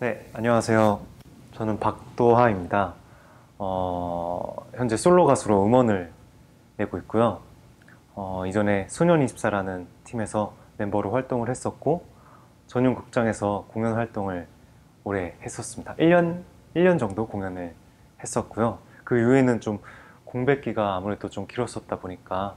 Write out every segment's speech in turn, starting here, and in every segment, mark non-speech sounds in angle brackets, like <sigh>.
네, 안녕하세요. 저는 박도하입니다. 어, 현재 솔로 가수로 음원을 내고 있고요. 어, 이전에 소년24라는 팀에서 멤버로 활동을 했었고, 전용 극장에서 공연 활동을 오래 했었습니다. 1년, 1년 정도 공연을 했었고요. 그 이후에는 좀 공백기가 아무래도 좀 길었었다 보니까,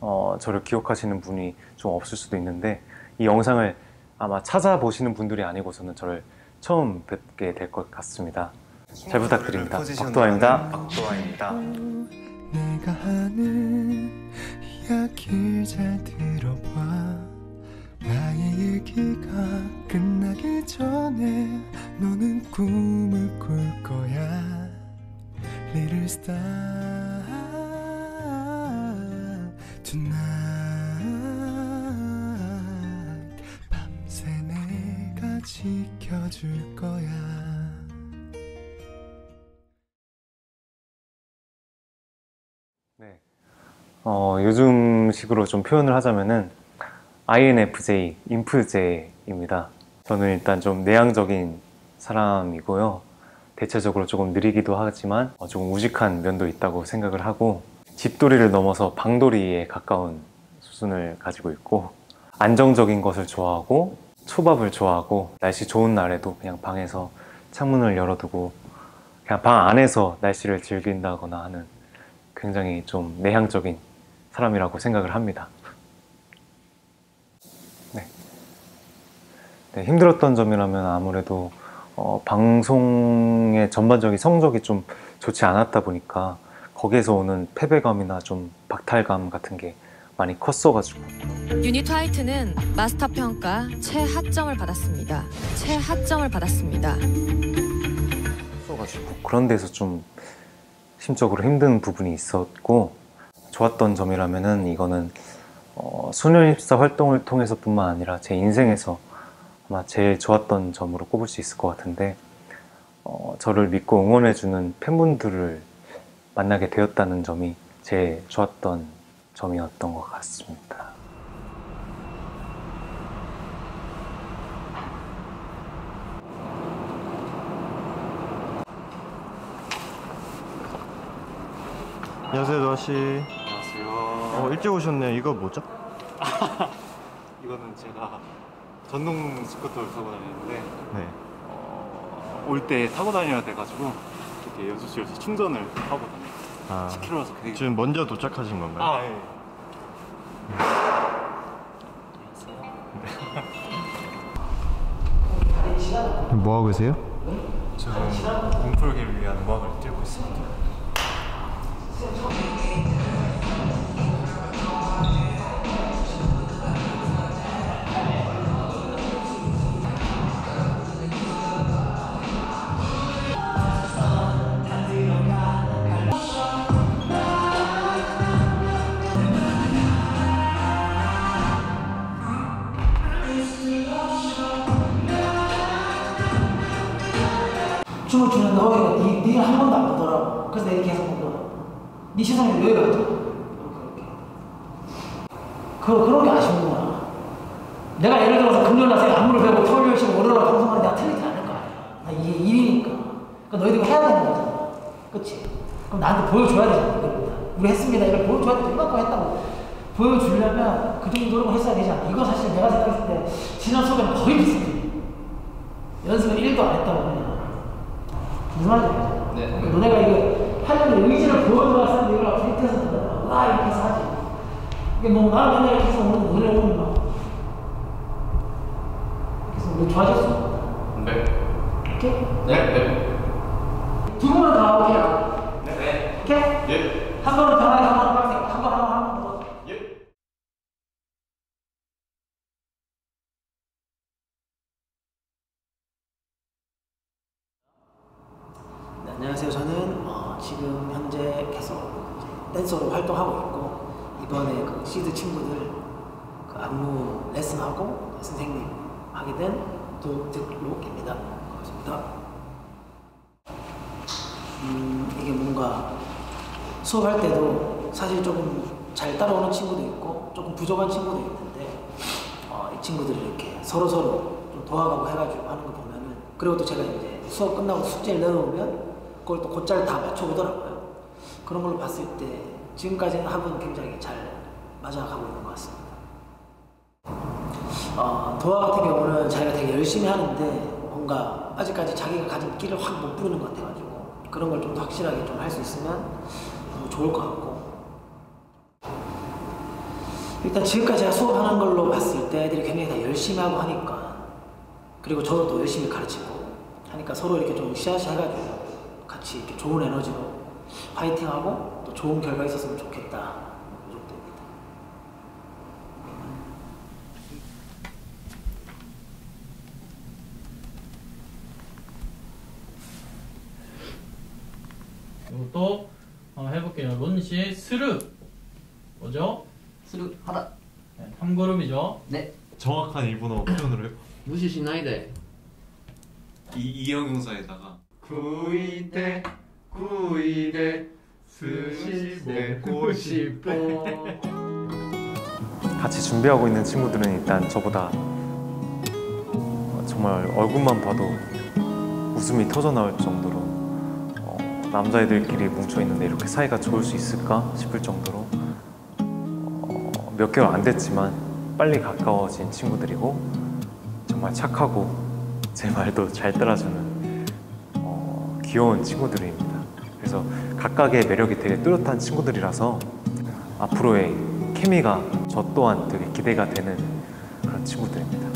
어, 저를 기억하시는 분이 좀 없을 수도 있는데, 이 영상을 아마 찾아보시는 분들이 아니고서는 저를 처음 뵙게 될 것 같습니다. 잘 부탁드립니다. 박도아입니다. 박도아입니다. 내가 하는 이야기를 잘 들어봐 나의 얘기가 지켜줄 거야 네. 어, 요즘 식으로 좀 표현을 하자면은 INFJ, 인프제입니다. 저는 일단 좀 내향적인 사람이고요. 대체적으로 조금 느리기도 하지만 어, 조금 우직한 면도 있다고 생각을 하고 집돌이를 넘어서 방돌이에 가까운 수준을 가지고 있고 안정적인 것을 좋아하고 초밥을 좋아하고 날씨 좋은 날에도 그냥 방에서 창문을 열어두고 그냥 방 안에서 날씨를 즐긴다거나 하는 굉장히 좀 내향적인 사람이라고 생각을 합니다. 네. 네, 힘들었던 점이라면 아무래도 어, 방송의 전반적인 성적이 좀 좋지 않았다 보니까 거기에서 오는 패배감이나 좀 박탈감 같은 게 많이 컸어가지고 유닛 화이트는 마스터 평가 최하점을 받았습니다. 최하점을 받았습니다. 컸어가지고 그런 데서 좀 심적으로 힘든 부분이 있었고 좋았던 점이라면은 이거는 어, 소년 입사 활동을 통해서뿐만 아니라 제 인생에서 아마 제일 좋았던 점으로 꼽을 수 있을 것 같은데 어, 저를 믿고 응원해주는 팬분들을 만나게 되었다는 점이 제일 좋았던 점이었던 것 같습니다. 안녕하세요, 도아 씨. 안녕하세요. 어, 일찍 오셨네요. 이거 뭐죠? <laughs> 이거는 제가 전동 스쿠터를 타고 다니는데 네. 어, 올때 타고 다녀야 돼가지고 이렇게 6시에서 충전을 하고 다녀요. 아, 10km라서 되게 지금 먼저 도착하신 건가요? 아, 예. 뭐 하고 계세요? 지금 몸풀기를 위한 음악을 허이가 니, 니를 한 번도 안 보더라고. 그래서 내가 계속 본 거야. 니 시선이 왜? 그렇게. 그, 그런 게 아쉬운 거야. 내가 예를 들어서 금요일날 안무를 배우고 토요일 열심히 월요일날 방송하는데 나 틀리지 않을 거 아니야. 나 이게 일이니까. 그러니까 너희들이 해야 되는 거잖아. 그치? 그럼 나한테 보여줘야 되잖아. 우리 했습니다. 이걸 보여줘야 되지. 이만큼 했다고. 보여주려면 그 정도 노력을 했어야 되지 않나. 이거 사실 내가 생각했을 때 지난 수업에는 거의 비슷해. 연습을 1도 안 했다고 그냥. 무슨 말 네. 너네가 이거 하려는 의지를 이걸 데이트해서 너네가 와 이렇게 해서 하지. 이게 뭐 나는 맨날 이렇게 해서 오는 노래 오는 거. 그래서 우리 좋아졌어. 네. 오케이? 네. 네. 두 번은 더 하고 네. 네. 오케이? 예. 한 번은 번은 빡세게 한 번, 한 번, 한 번. 더. 예. 네, 안녕하세요. 저는 어, 지금 현재 계속 댄서로 활동하고 있고 이번에 그 시드 친구들 그 안무 레슨하고 선생님 하게 된 도득록입니다. 반갑습니다. 음, 이게 뭔가 수업할 때도 사실 조금 잘 따라오는 친구도 있고 조금 부족한 친구도 있는데 어, 이 친구들이 이렇게 서로 서로 좀 도와가고 해가지고 하는 거 보면은 그리고 또 제가 이제 수업 끝나고 숙제를 내려오면 그걸 또 곧잘 다 맞춰보더라고요. 그런 걸로 봤을 때 지금까지는 합은 굉장히 잘 맞아가고 있는 것 같습니다. 어, 도화 같은 경우는 자기가 되게 열심히 하는데 뭔가 아직까지 자기가 가진 끼를 확 못 부르는 것 같아가지고 그런 걸좀더 확실하게 좀 할 수 있으면 좋을 것 같고 일단 지금까지 제가 수업하는 걸로 봤을 때 애들이 굉장히 다 열심히 하고 하니까 그리고 저도 또 열심히 가르치고 하니까 서로 이렇게 좀 으쌰으쌰 해가지고 같이 이렇게 좋은 에너지로 파이팅하고 또 좋은 결과 있었으면 좋겠다. 이 정도입니다. 이것도 한번 해볼게요. 론씨 스르 뭐죠? 스르 하다. 네, 3그룹이죠. 네. 정확한 일본어 표현으로 해봐. 무시 시나이 데 이, 이형용사에다가 구이대 구이대 스시 먹고 싶어. 같이 준비하고 있는 친구들은 일단 저보다 어, 정말 얼굴만 봐도 웃음이 터져 나올 정도로 어, 남자애들끼리 뭉쳐 있는데 이렇게 사이가 좋을 수 있을까 싶을 정도로 어, 몇 개월 안 됐지만 빨리 가까워진 친구들이고 정말 착하고 제 말도 잘 따라주는 어, 귀여운 친구들입니다. 그래서 각각의 매력이 되게 뚜렷한 친구들이라서 앞으로의 케미가 저 또한 되게 기대가 되는 그런 친구들입니다.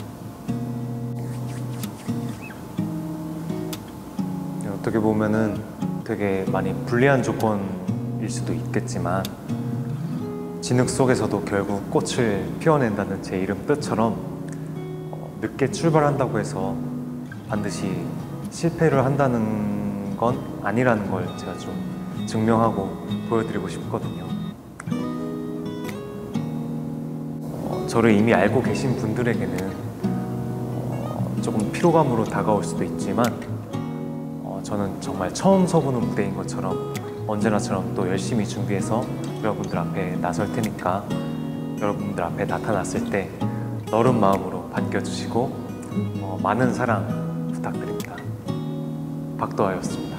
네, 어떻게 보면은 되게 많이 불리한 조건일 수도 있겠지만 진흙 속에서도 결국 꽃을 피워낸다는 제 이름 뜻처럼 어, 늦게 출발한다고 해서 반드시 실패를 한다는 건 아니라는 걸 제가 좀 증명하고 보여드리고 싶거든요. 어, 저를 이미 알고 계신 분들에게는 어, 조금 피로감으로 다가올 수도 있지만 어, 저는 정말 처음 서보는 무대인 것처럼 언제나처럼 또 열심히 준비해서 여러분들 앞에 나설 테니까 여러분들 앞에 나타났을 때 너른 마음으로 반겨주시고 어, 많은 사랑 부탁드립니다. 박도하였습니다.